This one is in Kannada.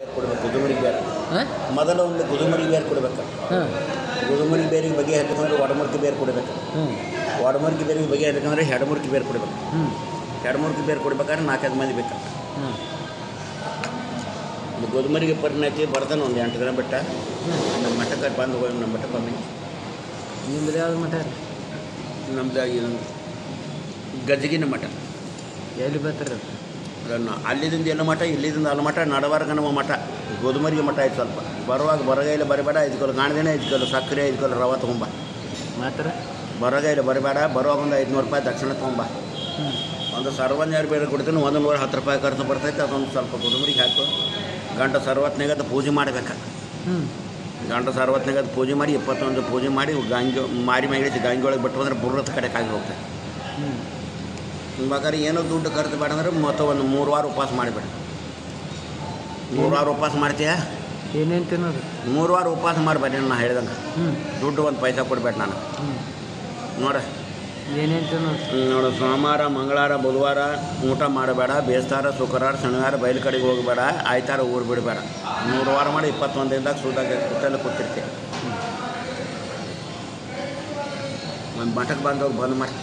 ಕೊಡಬೇಕು ಗುದುಮರಿ ಬೇರೆ. ಹಾಂ? ಮೊದಲು ಒಂದು ಗುದುಮರಿ ಬೇರೆ ಕೊಡಬೇಕು. ಹಾಂ. ಗುದುಮರಿ ಬೇರಿಗೆ ಬಗೆ ಹತ್ತಂದ್ರೆ ಒಡಮುರ್ಕಿ ಬೇರೆ ಕೊಡಬೇಕು. ಹ್ಞೂ ಒಡಮುರ್ಕಿ ಬೇರಿಗೆ ಬಗೆ ಹತ್ತಂದ್ರೆ ಹೆಡಮುರ್ಕಿ ಬೇರೆ ಕೊಡಬೇಕು. ಹ್ಞೂ ಹೆಡಮುರ್ಕಿ ಬೇರೆ ಕೊಡ್ಬೇಕಾದ್ರೆ ನಾಲ್ಕೈದು ಮಂದಿ ಬೇಕು? ಗುದುಮರಿಗೆ ಪರಿಣತಿ ಬರ್ತಾನೆ ಒಂದು ಎಂಟು ದಿನ ಬಿಟ್ಟ. ನಮ್ಮ ಮಠಕ್ಕೆ ಬಂದು ಹೋಗಿ ನಮ್ಮ ಮಠಕ್ಕೆ ಬಂದು ನಿಮ್ದು ಯಾವ್ದು ಮಠ ಇದು? ಗಜಗಿನ ಮಠ. ಎಲ್ಲಿ ಬರ್ತಾರೆ ಅಲ್ಲಿದಿಂದ ಎಲ್ಲ ಮಠ ಇಲ್ಲಿದಿಂದ ಅಲ್ಲಿ ಮಠ ನಡಬಾರ್ಗ ನಮ್ಮ ಮಠ. ಗೋಧುಮರಿಗೆ ಮಠ ಆಯ್ತು ಸ್ವಲ್ಪ. ಬರುವಾಗ ಬರಗೈಲ ಬರಬೇಡ ಇದ್ಕೊಳ್ಳು ಗಾಣದೇನೆ ಇದ್ಕೊಳ್ಳು ಸಕ್ಕರೆ ಐದು ರವ ತೊಗೊಂಬ. ಮಾತ್ರ? ಬರಗೈಲ ಬರಬೇಡ ಬರುವಾಗ ಒಂದು ಐದುನೂರು ರೂಪಾಯಿ ದಕ್ಷಿಣ ತೊಗೊಂಬ. ಒಂದು ಸರ್ವನ್ಯಾರು ಬೇರೆ ಕೊಡ್ತೀನಿ ಒಂದು ನೂರ ಹತ್ತು ರೂಪಾಯಿ ಖರ್ಚು ಬರ್ತೈತೆ ಅದೊಂದು ಸ್ವಲ್ಪ ಗೋಧುಮರಿಗೆ ಹಾಕು. ಗಂಟ ಸರ್ವತ್ನಾಗ ಅದು ಪೂಜೆ ಮಾಡಬೇಕು. ಗಂಟ ಸರ್ವತ್ನಾಗ ಅದು ಪೂಜೆ ಮಾಡಿ ಇಪ್ಪತ್ತೊಂದು ಪೂಜೆ ಮಾಡಿ ಗಾಂಗಿ ಮಾರಿ ಮ್ಯಾಗಿಳಿಸಿ ಗಾಂಗಿ ಒಳಗೆ ಬಿಟ್ಟು ಅಂದ್ರೆ ಬುರ್ರದ ಕಡೆಗೆ ಆಗಿ ಹೋಗ್ತದೆ ಬೇಕಾದ್ರೆ ಏನೋ ದುಡ್ಡು ಖರ್ಚು ಬೇಡ ಅಂದ್ರೆ ಮತ್ತೆ ಒಂದು ಮೂರು ವಾರ ಉಪವಾಸ ಮಾಡಿಬಿಡ. ಮೂರು ವಾರ ಉಪವಾಸ ಮಾಡ್ತೀಯಾ? ಏನೇನು ತಿನ್ನೋದು? ಮೂರು ವಾರ ಉಪವಾಸ ಮಾಡಬೇಡ ನಾನು ಹೇಳ್ದಂಗೆ. ಹ್ಞೂ ದುಡ್ಡು ಒಂದು ಪೈಸಾ ಕೊಡ್ಬೇಡ ನಾನು. ಹ್ಞೂ ನೋಡ. ಏನೇನು ತಿನ್ನೋದು? ನೋಡು ಸೋಮವಾರ ಮಂಗಳವಾರ ಬುಧವಾರ ಊಟ ಮಾಡಬೇಡ ಬೇಸ್ತಾರ ಶುಕ್ರವಾರ ಶನಿವಾರ ಬಯಲು ಕಡೆಗೆ ಹೋಗಬೇಡ ಆಯ್ತಾರ ಊರು ಬಿಡಬೇಡ. ಮೂರು ವಾರ ಮಾಡಿ ಇಪ್ಪತ್ತೊಂದು ದಿನದಾಗ ಸೂದಾಗ ಸುತ್ತಲ್ಲ ಕೂತಿರ್ತೀವಿ ಒಂದು ಮಠಕ್ಕೆ ಬಂದವ್ರು ಬಂದ್ ಮಾಡಿ